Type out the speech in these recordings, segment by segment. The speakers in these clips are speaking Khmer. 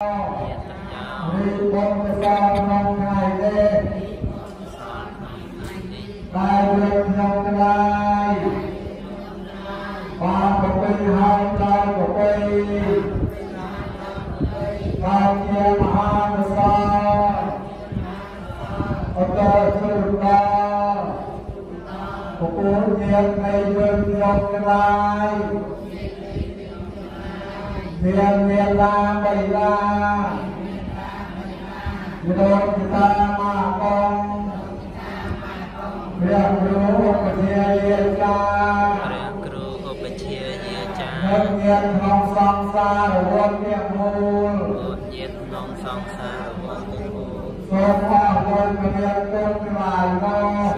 រីបុណ្យកសាក្នុងថ្ងៃនេះតែយើងខ្ញុំទាំងឡាយបានប្រពៃហើយដល់ប្រពៃបានជាមហាកសាអតើសុរតាពពុទ្ធញាតិនៃយើងខ្ញុំទាំងឡាយ មានមានឡាបៃឡាយដូនតាមកបងព្រះគ្រូឧបធាយាចាព្រះគ្រូឧបជាយាចានៅមានក្នុងសង្សារវត្តអ្នកមូលពុទ្ធញាតក្នុងសង្សារវត្តទាំងមូលសូមអរគុណព្រះគុណទាំងឡាយមកសូ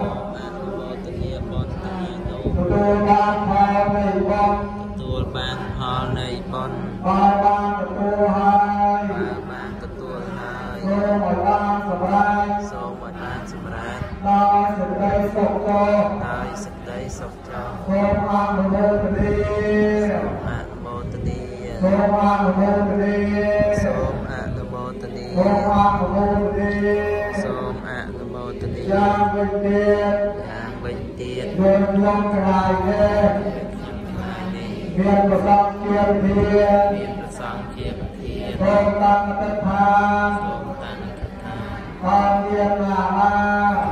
បុណ្យបើបានទទួលហើយបើបានទទួលហើយសូមឲ្យបានសម្រេចសូមឲ្យបានសម្រេចដោយសេចក្តីសុខចុះដោយសេចក្តីសុខចុះសូមអនុមោទនាអនុមោទនាសូមអនុមោទនាសូមអនុមោទនាសូមអនុមោទនាសូមអនុមោទនាយ៉ាងវិញទៀតយ៉ាងវិញទៀតយើងខ្ញុំទាំងឡាយនេះខ្ញុំថ្ងៃនេះ មានប្រសពជាវិធាមានប្រសងជាប្រធានសូមតាំងទឹកថាសូមតាំងកថាបានជាណានា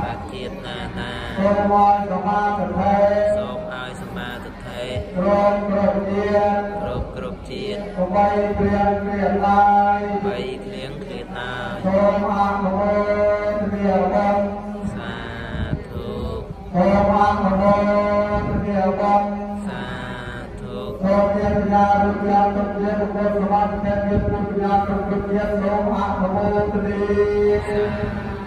បាជាតិណានាសូមឲ្យសមាធិភេសូមឲ្យសមាធិធេក្រុមគ្រប់ជាតិគ្រប់គ្រប់ជាតិកបីព្រានព្រានឡាយបីគ្លៀងគ្លៀតហើយសូមអនុមោទនាបុណ្យសាធុសូមអនុមោទនាបុណ្យសាធុសូ មមានវិ